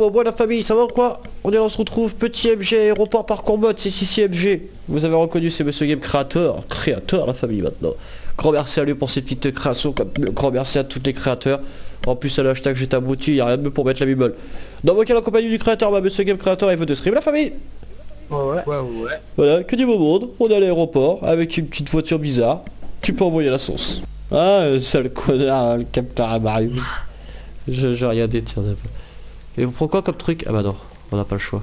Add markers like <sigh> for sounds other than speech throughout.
Bon, bon la famille, ça va ou quoi On est là, on se retrouve, petit MG, aéroport parcours mode, c'est ici MG. Vous avez reconnu, c'est Monsieur Game créateur, créateur la famille maintenant. Grand merci à lui pour cette petite création, comme- grand merci à tous les créateurs. En plus à le hashtag j'ai abouti, y a rien de mieux pour mettre la bibole. Dans vos cas la compagnie du créateur, bah, Monsieur Game créateur et veut de stream la famille. Ouais, ouais. Ouais, ouais. Voilà, que du beau monde, on est à l'aéroport avec une petite voiture bizarre. Tu peux envoyer la sauce. Ah, euh, sale connard, le capteur à Marius. Je, j'ai rien tiens. Et vous prenez quoi comme truc? Ah bah non, on n'a pas le choix.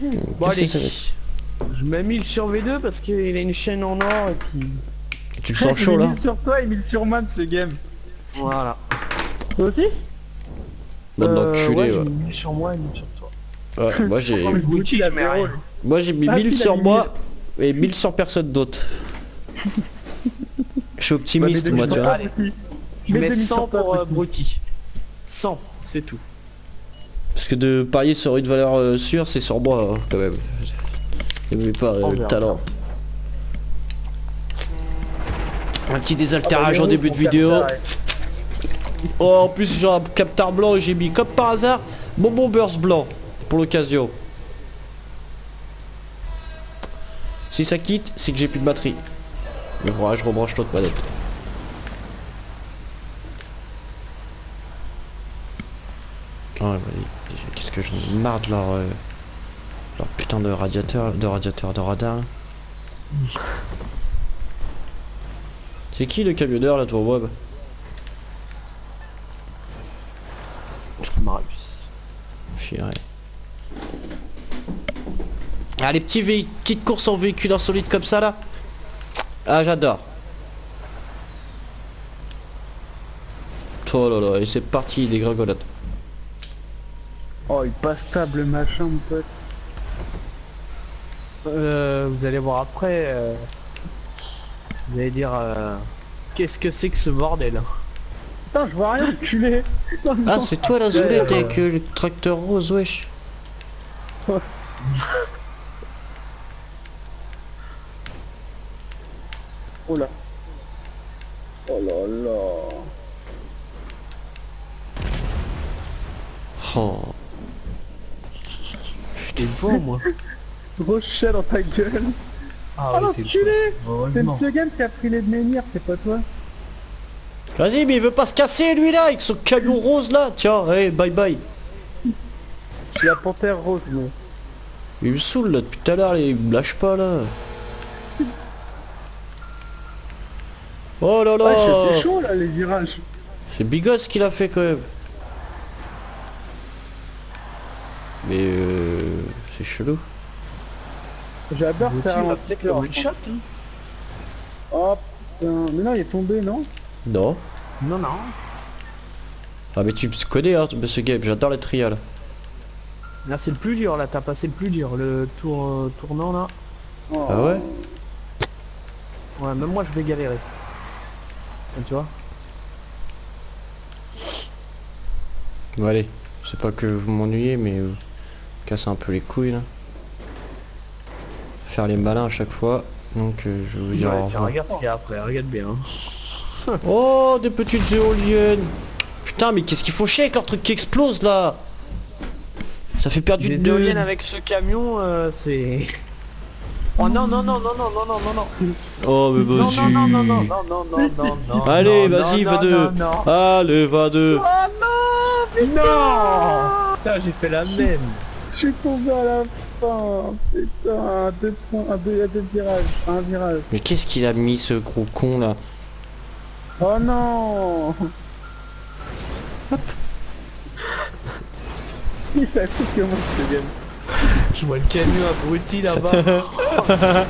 Hmm, Bon allez, je mets 1000 sur V2 parce qu'il a une chaîne en or et puis... Tu le sens <laughs> chaud là sur toi et 1000 sur moi ce game. Voilà. Toi aussi? Bande Euh, d'enculés, ouais, ouais. j'ai mis 1000 sur moi et 1000 sur toi. Ouais, moi j'ai <laughs> moi j'ai mis Ah, 1000 si, sur moi et 1000 sur personne d'autre. <laughs> Je suis optimiste moi tu 2000 vois. Je Mets mets 2000 100 sur toi, pour euh, Brutti. Brutti. 100, c'est tout. Parce que de parier sur une valeur euh, sûre c'est sur moi hein, quand même. N'oublie pas euh, le verra. talent. Un petit désaltérage Ah bah, en début de vidéo. Oh en plus j'ai un capteur blanc et j'ai mis comme par hasard mon bombers blanc pour l'occasion. Si ça quitte, c'est que j'ai plus de batterie. Mais voilà, je rebranche l'autre manette. Oh, vas-y. Qu'est-ce que j'en ai marre de leur, euh, leur putain de radiateur, de radiateur de radar. C'est qui le camionneur là moi bah Marius. Chiré. Ah les petits petites courses en véhicule insolite comme ça là? Ah j'adore Oh là là et c'est parti des gringolades Oh, il passe stable machin, mon pote. Euh, vous allez voir après. euh, Vous allez dire... euh, Qu'est-ce que c'est que ce bordel Putain, je vois rien, culé. Non, Ah c'est toi la zoulette avec euh, le tracteur rose wesh Oh là. Oh là là. Oh J'étais devant moi. <laughs> Gros dans ta gueule. Ah, Oh l'enculé devant. C'est. Monsieur Game qui a pris les menhirs, c'est pas toi. Vas-y mais il veut pas se casser lui là avec son camion rose là Tiens hey, bye bye C'est la panthère rose, moi. Il me saoule là depuis tout à l'heure il me lâche pas là Oh là là Ah, c'est chaud là, les virages. C'est bigos qu'il a fait quand même. Mais euh, c'est chelou. J'adore faire un le one shot. hein. Oh putain, mais non, il est tombé, non? Non. Non, non. Ah mais tu me connais hein, ce game, j'adore les trials. Là c'est le plus dur, là t'as passé le plus dur, le tour euh, tournant là. Oh. Ah ouais? Ouais, même moi je vais galérer. Ah, tu vois Bon allez, c'est pas que vous m'ennuyez mais euh, casser un peu les couilles là. Faire les malins à chaque fois. Donc euh, je vais vous dire Ouais, regarde ce qu'il y a après, regarde bien. hein. Oh des petites éoliennes Putain mais qu'est-ce qu'ils font chier avec leur truc qui explose là Ça fait perdre Des du éoliennes avec ce camion, euh, c'est... Oh non, non, non, non, non, non, non, non, non. Oh mais Non, vas-y non, non, non, non, non, non, non, non, non. Allez, non, vas-y, non, va non, deux. non, non. Allez va deux Oh non, putain Putain, j'ai fait la même. Je suis tombé à la fin. Putain, à deux points, à deux, à deux virages, à un virage. Mais qu'est-ce qu'il a mis ce gros con là? Oh non Il fait plus que moi ce game. Je vois le camion abruti là-bas. <laughs>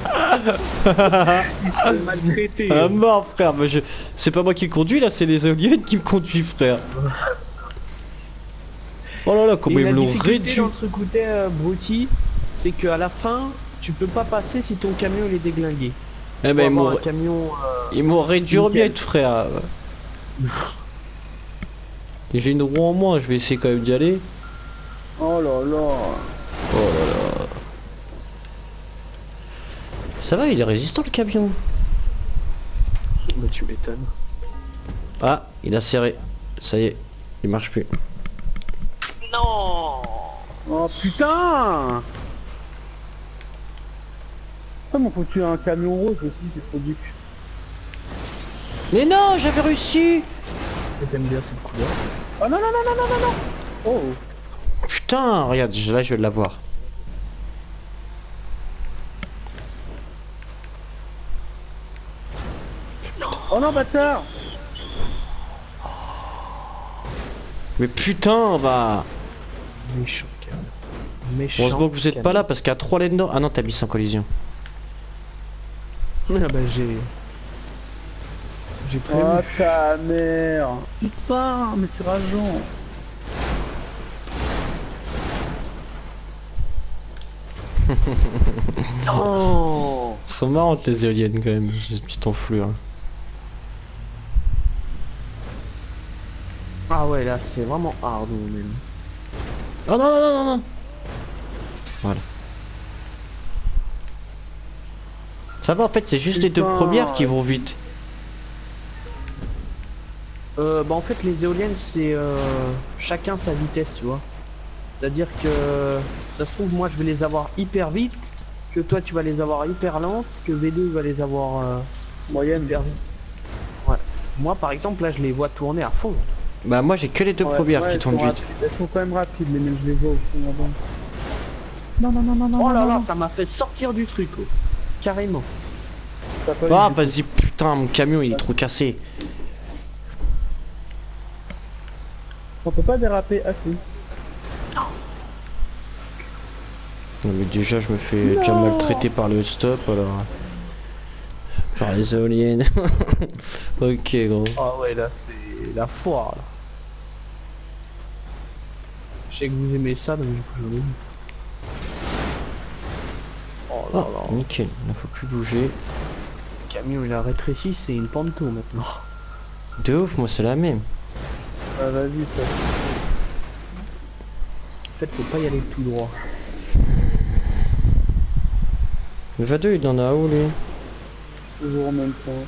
Il s'est maltraité. Ah mort frère, mais je... c'est pas moi qui conduis là, c'est les éoliennes qui me conduisent frère. <laughs> Oh là là, comment ils me l'ont réduit euh, c'est qu'à la fin, tu peux pas passer si ton camion il est déglingué. Eh ben ils avoir m'ont camion... euh, ils m'ont réduit miettes frère. <laughs> J'ai une roue en moins, je vais essayer quand même d'y aller. Oh là là Oh là là. Ça va, il est résistant le camion. Bah tu m'étonnes. Ah, il a serré. Ça y est, il marche plus. Non. Oh putain. Ah mon faut tuer un camion rose aussi, c'est trop duc. Mais non, j'avais réussi. J'aime bien cette couleur. Oh non non non non non non non. Oh. Putain, regarde, là je vais l'avoir. Oh non bâtard. Mais putain, bah Méchant. Méchant. Heureusement que vous êtes pas là parce qu'il y a trois là-dedans. Ah non, t'as mis sans collision. Ah bah j'ai... J'ai prévu. Oh ta mère Putain mais c'est rageant Non <laughs> Ils sont marrantes les éoliennes quand même, cette petite enflure. Ah ouais là c'est vraiment hard même. Oh non, non, non, non, non Voilà. Ça va en fait, c'est juste les deux premières qui vont vite. Euh, bah en fait les éoliennes c'est euh, chacun sa vitesse tu vois. C'est-à-dire que ça se trouve moi je vais les avoir hyper vite, que toi tu vas les avoir hyper lentes, que V2 va les avoir euh, Moyenne hyper vite. Ouais. Moi par exemple là je les vois tourner à fond. Bah moi j'ai que les deux Ouais, premières ouais, qui tournent vite. Elles sont quand même rapides les mêmes, je les vois au fond là-bas. Non non non non non Oh là non, là non. ça m'a fait sortir du truc oh. Carrément. Ah vas-y putain mon camion il est trop cassé. On peut pas déraper assez. Non, mais déjà je me fais déjà Non. maltraiter par le stop alors. Par les éoliennes. <laughs> ok gros. Ah ouais là c'est la foire là. Je sais que vous aimez ça donc du coup ai mis. Oh là Oh, là. nickel, il ne faut plus bouger. Le camion il a rétréci c'est une panto maintenant. De ouf, moi c'est la même. Ah vas-y ça. En fait faut pas y aller tout droit. Le Vadeux il en a où lui? Toujours en même temps.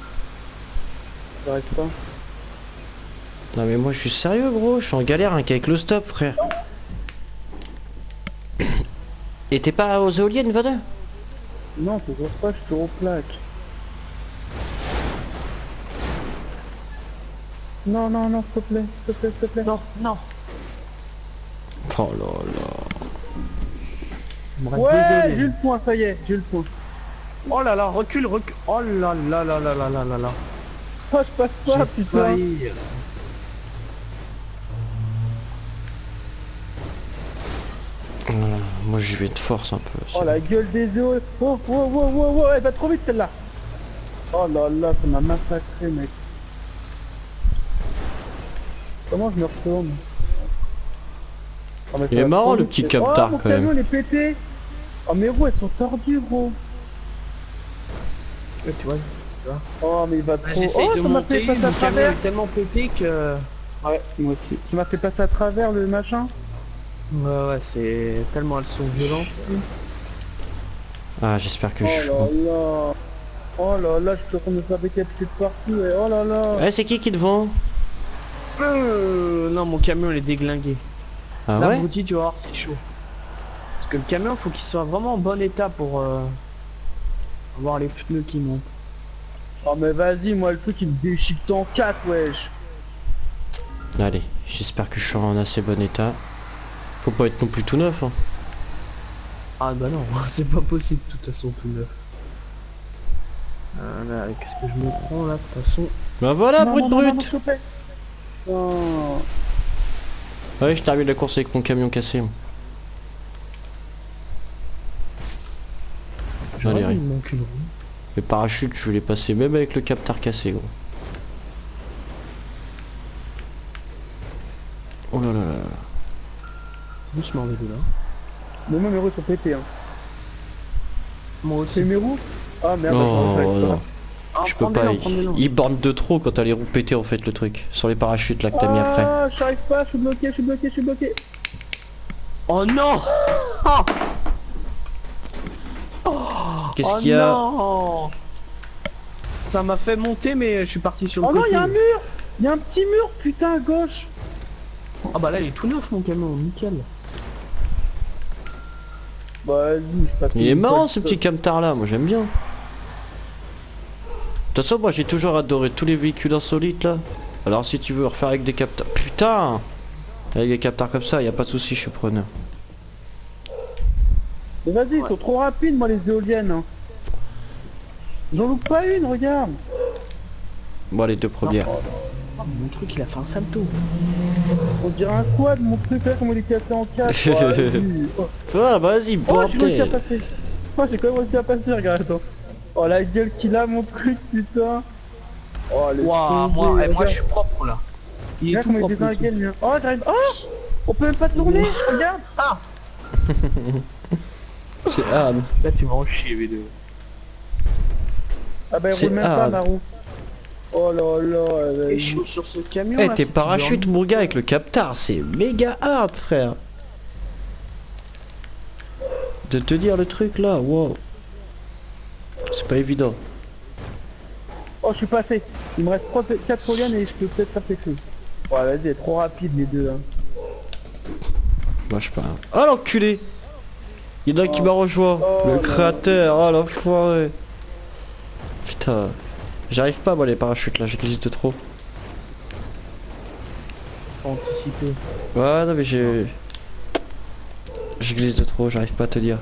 J'arrive pas? Non mais moi je suis sérieux gros, je suis en galère hein, qu'avec le stop frère. Et t'es pas aux éoliennes Vadeux Non, toujours pas, je aux plaques. Non, non, non, s'il te plaît, s'il te plaît, s'il te plaît. Non, non. Oh là là. Ouais, j'ai eu le point, ça y est, j'ai eu le point. Oh là là, recule, recule. Oh là là là là là là là là. Oh, je passe pas, putain. failli. Voilà, moi je vais de force un peu. Oh la gueule des eaux. Oh, oh, oh, oh, oh, elle va trop vite celle-là. Oh là là, ça m'a massacré, mec. Comment je me retourne Oh, mais Il est marrant, le petit c'est- Captar, Oh, mon quand même. camion, il est pété. Oh, mes roues, elles sont tordues, gros. Ouais, tu vois. Oh, mais il va trop... Oh, de ça m'a fait passer à travers. est tellement pété que... Ouais, moi aussi. Ça m'a fait passer à travers le machin. Ouais ouais, c'est tellement elles sont violentes. Ah j'espère que Oh je suis là bon. là. Oh là là, je suis en train de me faire décapiter de partout. Et oh là là. Eh c'est qui qui est devant Euh, non, mon camion il est déglingué. Ah Là, ouais Brouty, tu vas voir, c'est chaud. Parce que le camion, faut qu'il soit vraiment en bon état pour euh, avoir les pneus qui montent. Oh mais vas-y, moi le truc il me déchique en 4, wesh. Allez, j'espère que je suis en assez bon état. Faut pas être non plus tout neuf hein. Ah bah non, <laughs> c'est pas possible de toute façon tout neuf. Euh, là, qu'est-ce que je me prends là de toute façon? Bah voilà, Non, brut non, non, brut. Non. Ouais, je termine la course avec mon camion cassé. Allez, me manquer une roue. Les parachutes, je vais les passer même avec le captar cassé, gros. Oh là là les deux là. Mais moi mes roues sont pétées hein. Moi C'est aussi. mes roues Ah merde, Non, attends, non. Ah, Je peux pas. Il, borne de trop quand t'as les roues pétées en fait le truc. Sur les parachutes là que t'as mis après. Ah, j'arrive pas, je suis bloqué, je suis bloqué, je suis bloqué. Oh non Qu'est-ce oh qu'il y a non Ça m'a fait monter mais je suis parti sur le Oh non, côté. il y a un mur Il y a un petit mur, putain, à gauche Ah bah là il est tout neuf mon camion, nickel. Bah vas-y, je passe. Il est marrant ce petit camtar là, moi j'aime bien. De toute façon, moi j'ai toujours adoré tous les véhicules insolites là. Alors si tu veux refaire avec des capteurs... Putain Avec des capteurs comme ça, y a pas de souci, je suis preneur. Mais vas-y, ils sont trop rapides, moi, les éoliennes. hein. J'en loupe pas une, regarde. Bon, les deux premières. Oh, mon truc il a fait un salto. On dirait un quad, mon truc là, comment il est cassé en quatre. <laughs> Oh, vas-y. Oh, Ah, vas-y, Oh, j'ai réussi à bordel passer. Oh, j'ai quand même réussi à passer, regarde, attends. Oh, la gueule qu'il a, mon truc, putain. Oh, les Waouh, moi, eh, moi je suis propre là. Il est Regarde tout comment il propre. le désinguait, truc. le mien. Oh, j'arrive. Oh On peut même pas tourner, regarde. Ah <laughs> C'est hard. Là tu vas en chier V2. Ah bah, il C'est roule même pas, hard. ma roue. Oh là là, C'est vas-y. chaud sur ce camion Eh, là, tes parachutes, mon gars, avec le captar, c'est méga hard, frère. De te dire le truc là, wow. C'est pas évident. Oh, je suis passé. Il me reste 4 éoliennes et je peux peut-être faire quelque chose. Ouais, vas-y, elle est trop rapide, les deux. Hein. Moi, je pas. Oh l'enculé Il y en a un qui m'a rejoint. Oh, le créateur, oh l'enfoiré. Putain. J'arrive pas moi les parachutes là, j'glisse de trop. Anticiper. Ouais non mais j'ai... Je glisse de trop, j'arrive pas à te dire.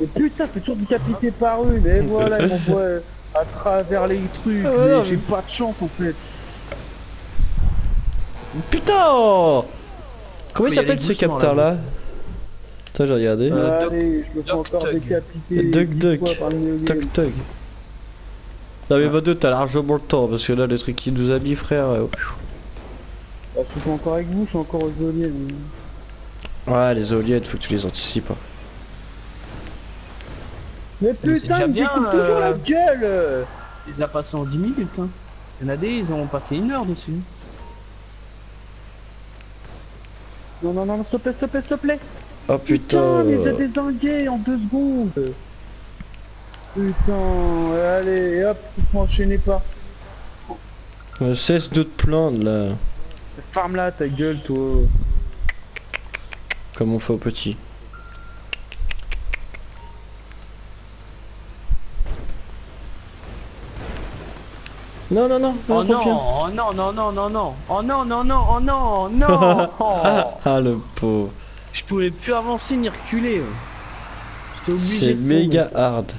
Mais putain, je suis toujours décapité par une. Et voilà, <laughs> ils m'envoient euh, à travers les trucs. Ah mais J'ai mais- pas de chance en fait. Putain Comment il il s'appelle les ce capteur là Attends j'ai regardé. Euh, Allez, je me fais encore Tug. décapiter. Duck, duck. Non mais Vado t'as largement le temps parce que là le truc qui nous a mis frère. euh, Bah, je suis pas encore avec vous, je suis encore aux éoliennes. Ouais les éoliennes faut que tu les anticipes. hein. Mais putain, ils me bien, toujours euh, la gueule Il a passés en 10 minutes hein. Il y en a des, ils ont passé une heure dessus. Non, non, non, s'il te plaît, s'il te plaît, s'il te plaît Oh putain, mais j'ai désingué en deux secondes Putain, allez, hop, m'enchaînez pas. Euh, Cesse de te plaindre là. Farme là, ta gueule, toi. Comme on fait au petit. Non non non, Oh non, non, reviens. oh non, non, non, non, non, oh non, non, non, oh non, non oh. <laughs> Ah le pauvre. Je pouvais plus avancer ni reculer. euh. J'étais obligé C'est méga hard.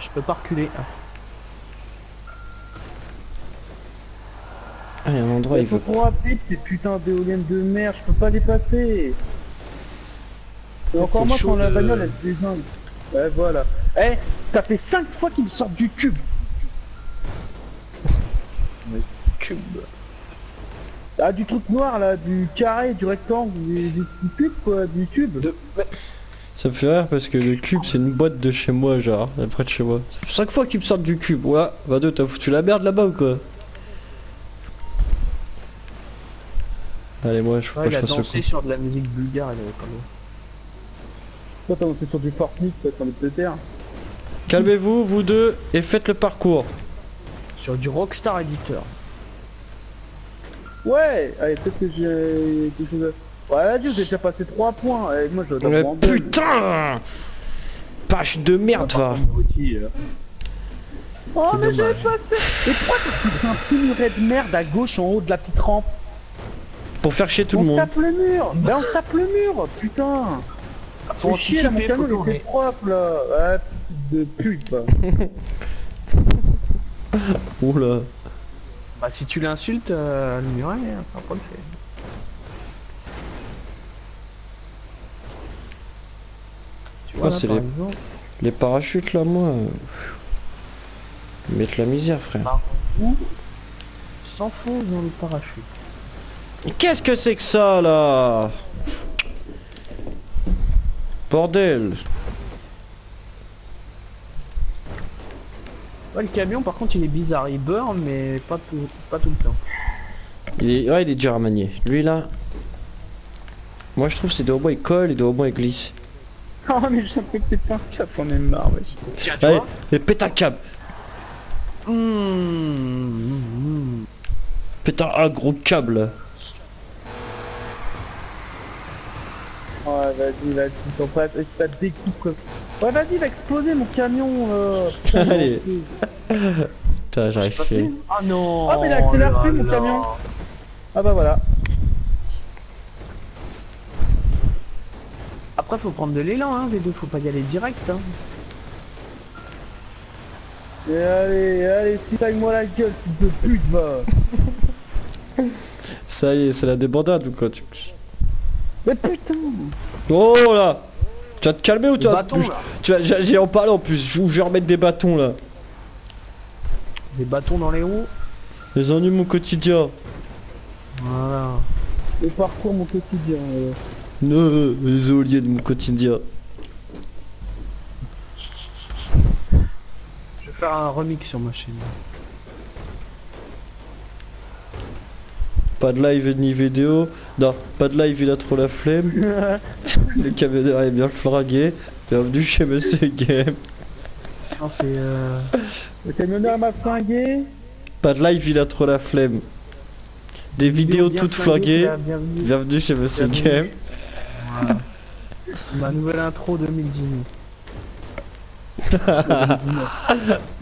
Je peux pas reculer. Ah. Il y a un endroit Il il faut trop rapide, ces putains d'éoliennes de merde, je peux pas les passer. Et encore c'est moi quand la bagnole elle se désingue. Ouais voilà. Eh, ça fait 5 fois qu'ils me sortent du cube. Cube. Ah du truc noir là, du carré, du rectangle, du, du, du cube quoi, du tube. De... Ça me fait rire parce que le cube c'est une boîte de chez moi genre, près de chez moi. Ça fait 5 fois qu'ils me sortent du cube. Ouais, va deux, t'as foutu la merde là-bas ou quoi? Allez moi je Ouais, il a je fasse dansé le coup. sur de la musique bulgare, il loin. Toi t'as lancé sur du Fortnite, toi terre. Calmez-vous vous deux et faites le parcours. Sur du Rockstar Editor. Ouais, allez peut-être que j'ai quelque chose à... Ouais vas-y, j'ai déjà passé 3 points, et moi je dois Mais putain Pâche de merde va Oh C'est mais j'ai passé Et pourquoi t'as un petit muret de merde à gauche en haut de la petite rampe? Pour faire chier tout On le monde. tape le mur Ben on tape le mur, putain Faut chier là, mon camion il était propre là fils de pute. <laughs> Oula. Bah si tu l'insultes, euh, le muret, hein, ça va pas le faire. Tu vois, Ah, c'est les- exemple, Les parachutes là moi. euh, mettent la misère frère. où s'enfonce dans le parachute? Qu'est-ce que c'est que ça là? Bordel Ouais, le camion par contre il est bizarre, il burn mais pas tout, pas tout le temps. il est... Ouais il est dur à manier. Lui là. Moi je trouve que c'est des robots ils collent et des robots ils glissent. <laughs> Oh mais j'ai fait péter un cap, on est marre wesh. Tu Allez, et pète un câble Mmh, mmh, Pète un, un gros câble Ouais vas-y, vas-y, t'en passes, et ça te découpe. Ouais vas-y, va exploser mon camion euh... Allez. non, <laughs> Putain j'arrive plus. Ah non Ah, mais il accélère plus, mon là. camion. Ah bah voilà. Après faut prendre de l'élan hein, V2, faut pas y aller direct hein. Et allez, allez, si taille-moi la gueule, fils de pute, va <laughs> Ça y est, c'est la débandade ou quoi tu... Mais putain Oh là Tu vas te calmer ou tu vas... tu vas... J'ai en parlé en plus, je vais remettre des bâtons là. Des bâtons dans les roues. Les ennuis mon quotidien. Voilà. Le parcours, mon quotidien. euh. Ne, les éoliens de mon quotidien. Je vais faire un remix sur ma chaîne. Pas de live ni vidéo. Non, pas de live, il a trop la flemme. <laughs> Le camionneur est bien flagué. Bienvenue chez Monsieur Game. Non c'est euh... Le camionneur m'a flingué. Pas de live, il a trop la flemme. Des vidéos toutes flinguées. Bienvenue. Bienvenue chez Monsieur Bienvenue. Game. Voilà. Ma nouvelle intro <laughs> 2019.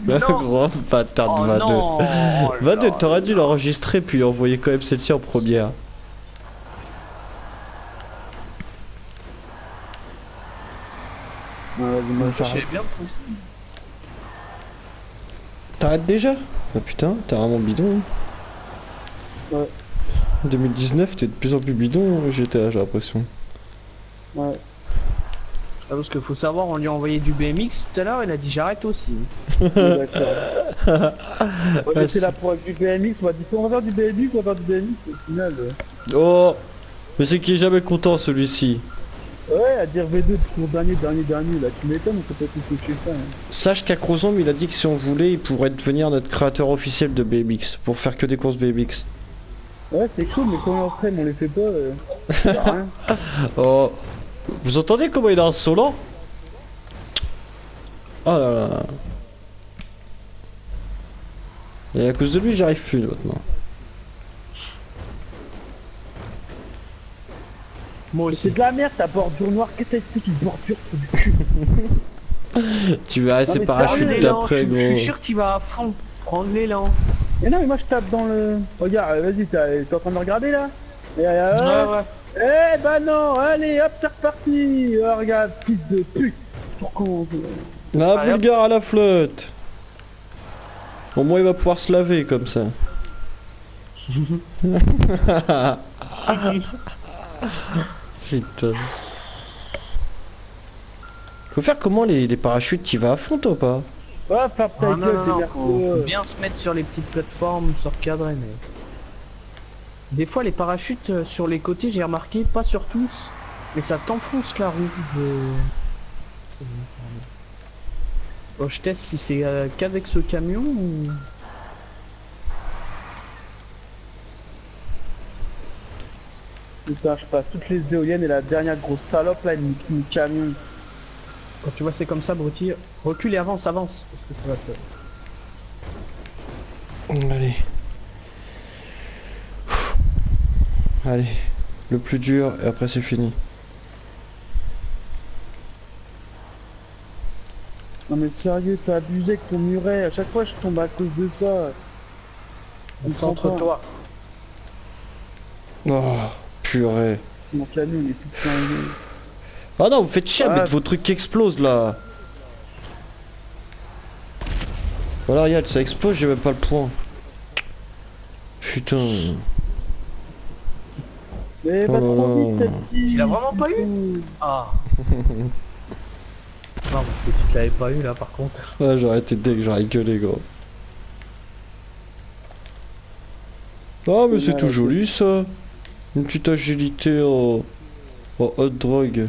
Le grand bâtard de Oh 22. non 22, là t'aurais dû l'enregistrer puis envoyer quand même celle-ci en première. Ouais, vas-y, moi j'arrête. T'arrêtes déjà Ah putain, t'es vraiment bidon. hein. Ouais. 2019, t'es de plus en plus bidon, GTA, j'ai l'impression. Ouais. Ah, parce qu'il faut savoir, on lui a envoyé du BMX tout à l'heure, il a dit j'arrête aussi. D'accord. <laughs> Ouais, était là pour avec du BMX, on m'a dit on va faire du BMX, on va faire du BMX, au final. euh, Oh Mais c'est qui est jamais content celui-ci. Ouais, à dire V2 toujours dernier, dernier, dernier, là tu m'étonnes, on peut pas tout toucher ça. Hein. Sache qu'à Crozon, il a dit que si on voulait, il pourrait devenir notre créateur officiel de BMX, pour faire que des courses BMX. Ouais, c'est cool, mais quand on entraîne, on les fait pas. Euh... rien. <laughs> Oh Vous entendez comment il est insolent? Oh là là Et à cause de lui, j'arrive plus maintenant. Moi c'est de la merde ta bordure noire, qu'est-ce que t'as foutu une bordure du cul <laughs> Tu ses mais parachutes sérieux, d'après, Je suis gros. sûr que tu vas à fond. Prendre l'élan. Mais non mais moi je tape dans le... Regarde, vas-y, t'as- t'es en train de regarder là Et, euh, ouais. Eh bah non, allez hop c'est reparti Oh, Regarde, fils de pute Pourquoi La Allez, hop. bulgare à la flotte Au moins il va pouvoir se laver comme ça. <laughs> <laughs> Putain. Faut faire comment les, les parachutes, tu vas à fond toi ou pas? Faire ta Ah, non, gueule, non, t'es non, faut, bien se mettre sur les petites plateformes, se recadrer, mais... Des fois, les parachutes euh, sur les côtés, j'ai remarqué, pas sur tous, mais ça t'enfonce la roue de... Bon, je teste si c'est euh, qu'avec ce camion ou... Putain, je passe toutes les éoliennes et la dernière grosse salope là, une, une camion. Quand tu vois c'est comme ça, Brutti, recule et avance, avance, parce que ça va te... Allez. Allez. Le plus dur et après c'est fini. Non mais sérieux, t'as abusé avec ton muret, à chaque fois je tombe à cause de ça. Concentre-toi. Oh, purée. Mon camion il est tout. Ah non, vous faites chier à Ah. mettre vos trucs qui explosent là. Voilà, regarde, ça explose, j'ai même pas le point. Putain. Mais Oh trop vite celle-ci Il a vraiment pas eu Ah <laughs> Non, que si tu l'avais pas eu là par contre... Ouais, j'aurais été deg, j'aurais gueulé, gros. Ah, mais c'est tout joli ça. Une petite agilité en, en hot drug.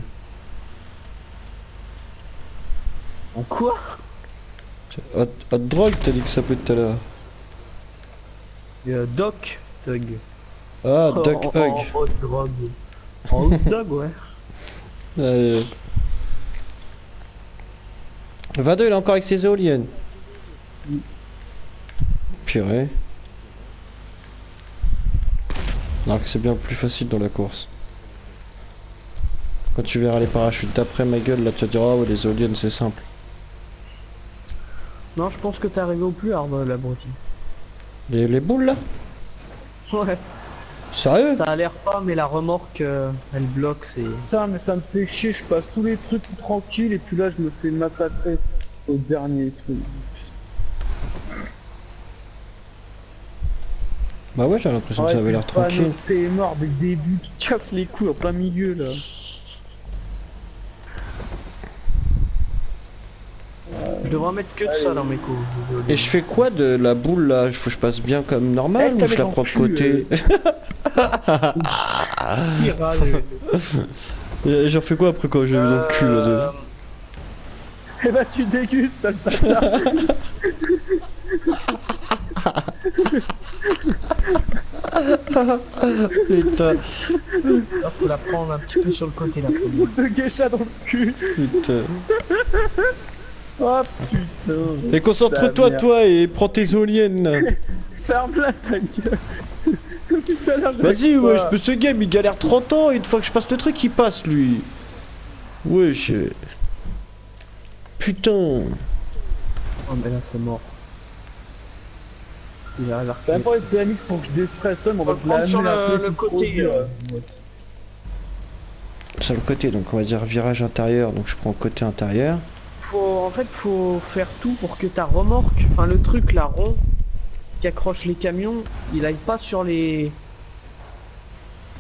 En quoi? Hot, hot drug, t'as dit que ça s'appelait tout à l'heure. euh, Doc Tug. Ah, oh, Hug. oh, oh, drogue. En hot <laughs> dog, ouais. Euh... Vado, il est encore avec ses éoliennes. Purée. Alors que c'est bien plus facile dans la course. Quand tu verras les parachutes d'après ma gueule, là tu vas dire oh ouais, les éoliennes c'est simple. Non, je pense que t'es arrivé au plus hard, la broutille. Les, les boules là? Ouais. Sérieux? Ça a l'air pas, mais la remorque, euh, elle bloque, c'est... Putain, mais ça me fait chier, je passe tous les trucs tranquilles et puis là je me fais massacrer au dernier truc. Bah ouais j'ai l'impression que ça avait l'air tranquille. T'es mort dès le début, tu casses les couilles en plein milieu là. Je devrais mettre que de ça dans mes coups. Et je fais quoi de la boule là? Faut que je passe bien comme normal Eh, ou je la prends de côté? Euh, <laughs> J'en fais quoi après quand j'ai mis dans le cul là Euh, Et bah tu dégustes, le <laughs> bâtard. <laughs> Putain, Alors, faut la prendre un petit peu sur le côté là. de geisha dans le cul. putain. <laughs> Oh putain. Et concentre-toi toi et prends tes éoliennes. Ferme-la <laughs> ta gueule. Tout à l'heure, Vas-y ouais, je peux ce game, il galère 30 ans et une fois que je passe le truc, il passe lui. Wesh. Putain. Oh mais là c'est mort. Il arrive à T'as reculer. pas été pour que je déstresse, mais on va te prendre la sur le- côté, euh. Sur le côté, donc on va dire virage intérieur, donc je prends côté intérieur. Faut, en fait, faut faire tout pour que ta remorque, enfin le truc là rond qui accroche les camions, il aille pas sur les...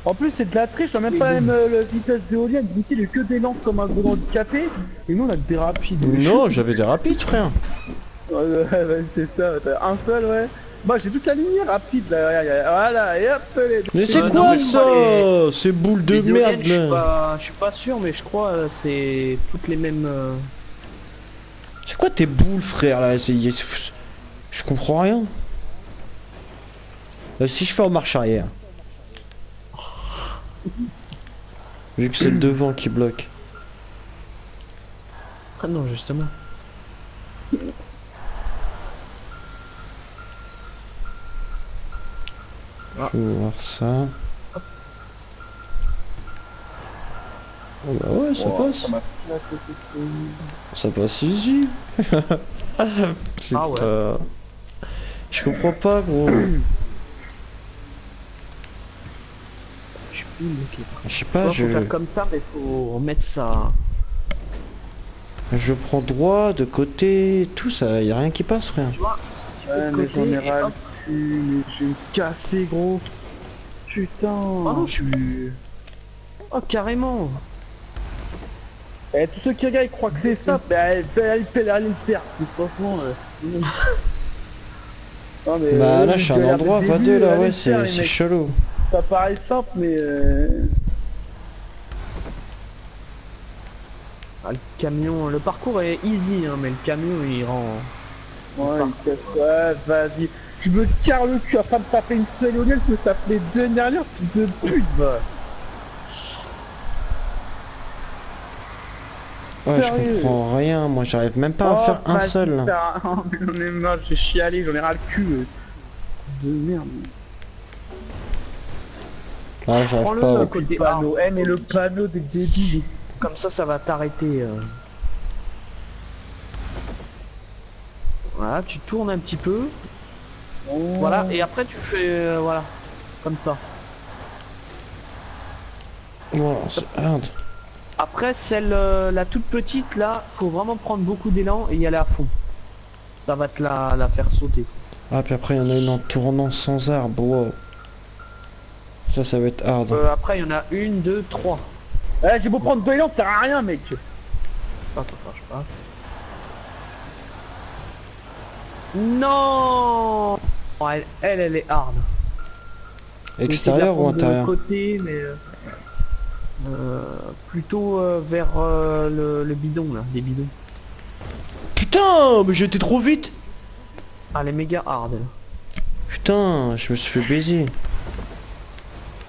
En plus c'est de la triche, on a même pas même euh, la vitesse d'éolienne, il est que des lampes comme un gros handicapé, et nous on a que des rapides. Non, j'avais des rapides frère. Ouais, ouais, ouais, c'est ça, un seul ouais. Moi j'ai toute la ligne rapide là, voilà, et hop les Mais c'est Euh, non, quoi je ça Ces boules de les merde je suis là pas, je suis pas sûr, mais je crois euh, c'est toutes les mêmes... euh, C'est quoi tes boules frère là? Je comprends rien. Euh, si je fais en marche arrière. <laughs> Vu que c'est le devant qui bloque. Ah non, justement. Je vais voir ça. Oh bah ouais, ça Oh, passe. ça passe easy. <laughs> Ah ouais. Putain. Je comprends pas gros. Je sais pas, faut je, faire comme ça, mais faut mettre ça... je prends droit, de côté, tout ça, y a rien qui passe frère. Tu vois tu Ouais, mais côté je vais me casser gros. Putain. Ah non, je suis... Oh, carrément Eh, tous ceux qui regardent ils croient que c'est ça, bah ils peuvent aller le faire, c'est franchement... Euh... <laughs> Non, mais, Bah euh, là je suis à un endroit, va deux là, ouais c'est chelou. Ça paraît simple, mais... Euh... Ah, le camion, le parcours est easy, hein, mais le camion il rend... Ouais, il casse ouais, vas-y. Je me carre le cul afin de taper une seule éolienne, que ça fait deux dernières, fils de pute. Ouais je comprends rien, moi j'arrive même pas à faire un Oh, seul Oh, <laughs> j'en ai marre, j'ai chialé, j'en ai ras le cul. euh. De merde. Ah j'arrive pas. côté panneau, eh mais le panneau des débiles. Comme ça, ça va t'arrêter. euh. Voilà, tu tournes un petit peu. Oh. Voilà, et après tu fais... euh, voilà, comme ça. Merde. Après, celle, euh, la toute petite, là, faut vraiment prendre beaucoup d'élan et y aller à fond. Ça va te la, la faire sauter. Ah puis après il y en a une en tournant sans arbre, wow. Ça ça va être hard. Euh, après, il y en a une, deux, trois. Eh, j'ai beau prendre deux élan, ça sert à rien, mec. Attends, attends, je passe. Non elle, elle, elle est hard. Extérieur ou intérieur côté, mais euh, euh, plutôt euh, vers euh, le, le bidon là, les bidons. Putain mais j'ai été trop vite Ah, elle est méga hard. elle. Putain, je me suis fait baiser.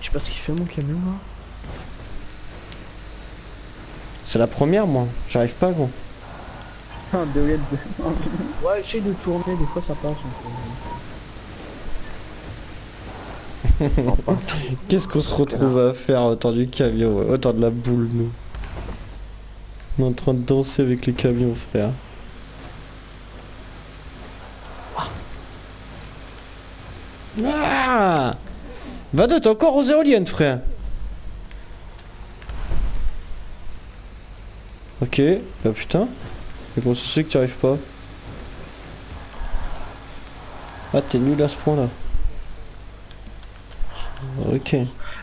Je sais pas ce qu'il fait mon camion là. C'est la première moi, j'arrive pas gros. <laughs> Putain, d'éolienne de... Ouais, essaye de tourner, des fois ça passe. <laughs> Qu'est-ce qu'on se retrouve à faire autant du camion, ouais, autant de la boule nous? On est en train de danser avec les camions frère. Ah Vado, t'es encore aux éoliennes frère Ok, bah putain. Mais se fait que tu arrives pas Ah t'es nul à ce point là. Ok.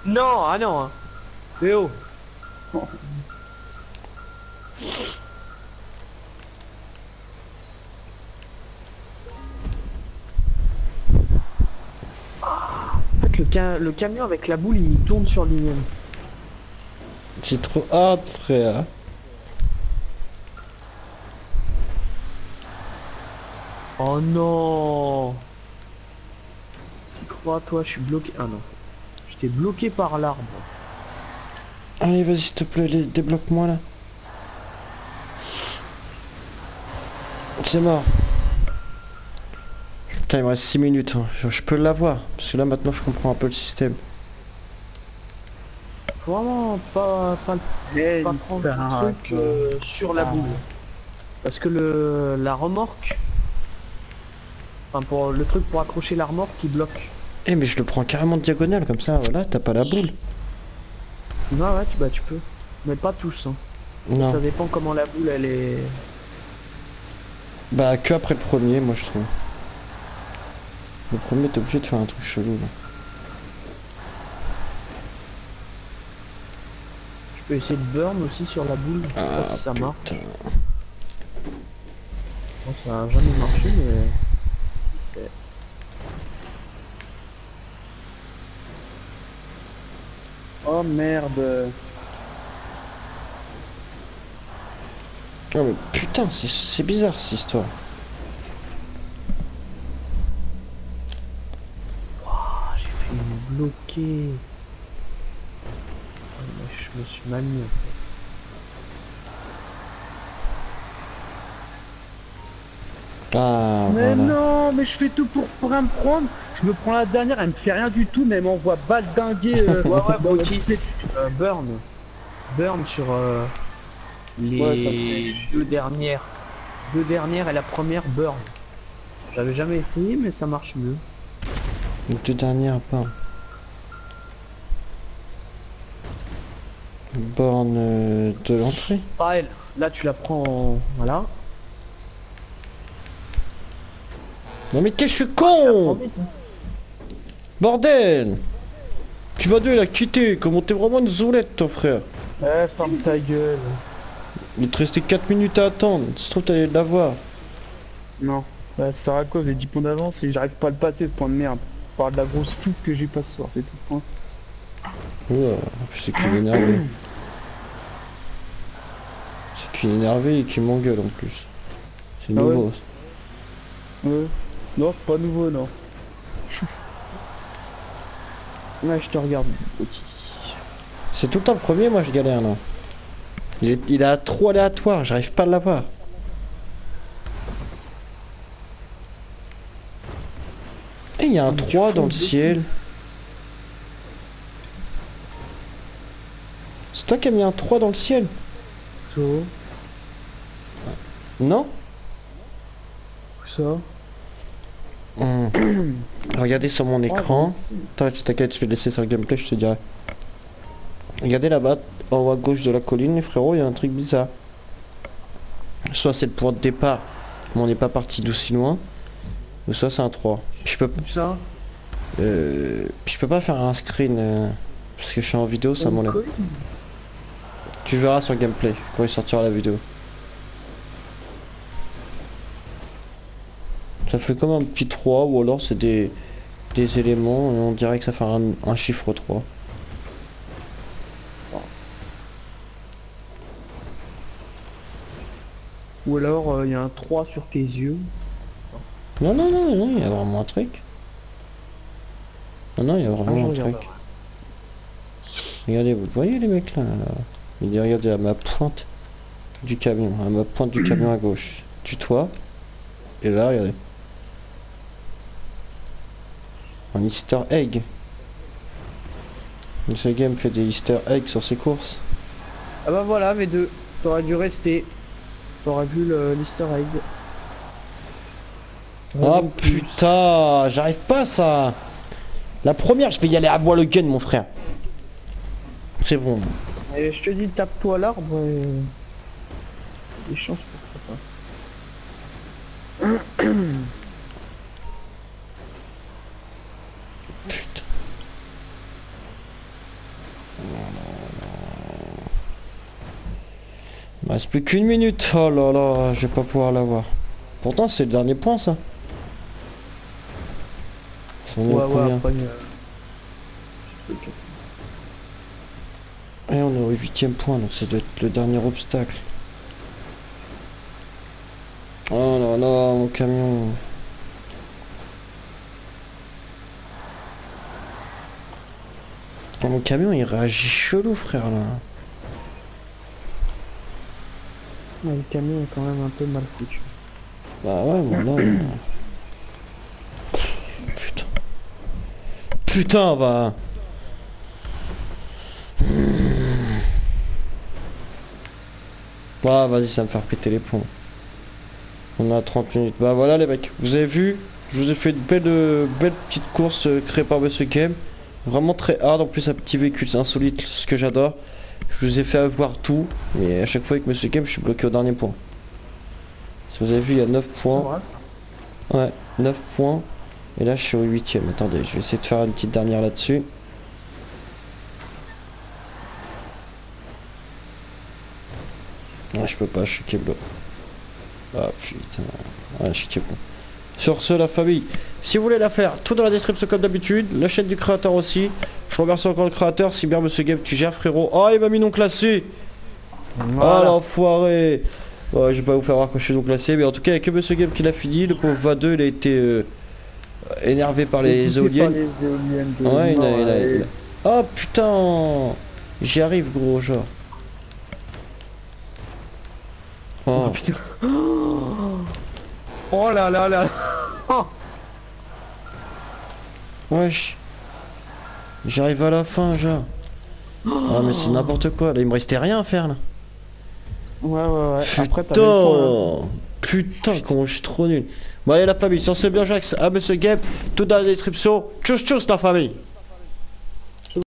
Non, ah non hein. Eh oh En fait, le, ca- le camion avec la boule, il tourne sur lui-même. C'est trop hard frère. Oh non Tu crois, toi, je suis bloqué... Ah non. J'étais bloqué par l'arbre. Allez vas-y s'il te plaît, dé- débloque-moi là. C'est mort. Putain il me reste 6 minutes, hein. je, je peux l'avoir. Parce que là maintenant je comprends un peu le système. Faut vraiment pas, pas, pas prendre le truc euh, sur la Ah. boule. Parce que le la remorque... Enfin, pour le truc pour accrocher la remorque, il bloque. Eh mais je le prends carrément de diagonale comme ça, voilà, t'as pas la boule. Non, ouais, tu, bah, tu peux. Mais pas tous. Hein. Non. Ça dépend comment la boule, elle est... Bah que après le premier moi je trouve. Le premier t'es obligé de faire un truc chelou là. Je peux essayer de burn aussi sur la boule. Je sais pas Ah, si ça marche. Bon, ça a jamais marché, mais... Oh merde. Oh mais putain, c'est- bizarre cette histoire. Ah, j'ai failli me bloquer. Ah, Je me suis mal mis. en fait. Ah Mais voilà. non, mais je fais tout pour, pour me prendre. Je me prends la dernière, elle me fait rien du tout, mais elle m'envoie balle dinguer. euh, <laughs> Ouais, ouais. Euh, burn. Burn sur euh, les Ouais, deux dernières. Deux dernières et la première burn. J'avais jamais essayé, mais ça marche mieux. Les deux dernières pas. Borne euh, de l'entrée. Pareil, là tu la prends en... Voilà. Non mais qu'est-ce que je suis con Bordel Tu vas deux, il a quitté, comment t'es vraiment une zoulette ton frère Eh, ferme ta gueule. Il te restait 4 minutes à attendre, ça se trouve t'allais l'avoir. Non. Bah, ça sert à quoi J'ai 10 points d'avance et j'arrive pas à le passer ce point de merde. Par de la grosse foute que j'ai pas ce soir, c'est tout. Hein. Ouah, c'est qu'il est énervé. C'est qu'il est énervé et qu'il m'engueule en plus. C'est Ah ouais nouveau. Ouais. Non, pas nouveau, non. <laughs> Ouais, je te regarde. C'est tout le temps le premier, moi je galère non. Il est, il est trop aléatoire, j'arrive pas à l'avoir. Et il y a un 3 dans le ciel. C'est toi qui as mis un 3 dans le ciel Non ça. Regardez sur mon écran. Attends, t'inquiète, je vais laisser sur le gameplay, je te dirai. Regardez là-bas, en haut à gauche de la colline, les frérots, il y a un truc bizarre. Soit c'est le point de départ, mais on n'est pas parti d'aussi loin. Ou soit c'est un 3. Je peux, Ça? euh, je peux pas faire un screen euh, parce que je suis en vidéo, ça m'enlève. Tu verras sur le gameplay quand il sortira la vidéo. Ça fait comme un petit 3 ou alors c'est des, des éléments et on dirait que ça fait un, un chiffre 3. Ou alors il y a un 3 sur tes yeux. Non non non non, il y a vraiment un truc. Non non, il y a Ah, vraiment je un truc. Regardez, vous voyez les mecs là, là. Il dit regardez à ma pointe. du camion, à ma pointe du camion à gauche, du toit. Et là, regardez. Un easter egg. Monsieur Game fait des easter eggs sur ses courses. Ah bah voilà, V2. T'aurais dû rester. T'aurais vu le- l'easter egg. Ah plus. putain, j'arrive pas ça. La première, je vais y aller à bois le gun, mon frère. C'est bon. Et je te dis, tape-toi l'arbre et... Chances pour ça. Putain. Il me reste plus qu'une minute. Oh là là, je vais pas pouvoir l'avoir. Pourtant, c'est le dernier point, ça. Ouais, ouais, après... euh, Et on est au huitième point, donc ça doit être le dernier obstacle. Oh là là, mon camion. Oh, mon camion il réagit chelou frère là. Le camion est quand même un peu mal foutu. Bah ouais bon là. Putain. Putain va. Ah vas-y ça me faire péter les plombs. On a 30 minutes. Bah voilà les mecs, vous avez vu, je vous ai fait une belle, belle petite course euh, créée par Monsieur. Vraiment très hard, en plus un petit véhicule insolite, ce que j'adore. Je vous ai fait avoir tout, mais à chaque fois avec Monsieur Game je suis bloqué au dernier point. Si vous avez vu il y a 9 points. Ouais, 9 points. Et là je suis au 8 Attendez, je vais essayer de faire une petite dernière là-dessus. Ouais, je peux pas, je suis câble. Ah putain. Ouais, je suis câble. Sur ce, la famille, si vous voulez la faire, tout dans la description comme d'habitude. La chaîne du créateur aussi. Je remercie encore le créateur. Si bien Monsieur Game, tu gères frérot. Oh, il m'a mis non classé. Oh Voilà. l'enfoiré Ouais, je vais pas vous faire voir que je suis non classé, mais en tout cas, il y a que Monsieur Game qui l'a fini. Le pauvre Va2, il a été euh, énervé par les éoliennes. les éoliennes de Ouais, il a, Nord, il a- et- il a- Oh putain J'y arrive gros genre. Oh, Oh putain. Oh là là là. wesh. J'arrive à la fin genre. Ah mais c'est n'importe quoi, là il me restait rien à faire là. Ouais, ouais, ouais. Après, t'avais le point, hein. Putain Putain comment je suis trop nul. Bon allez la famille, sur ce bien Jax, à Monsieur Game, tout dans la description. Tchuss tchuss la famille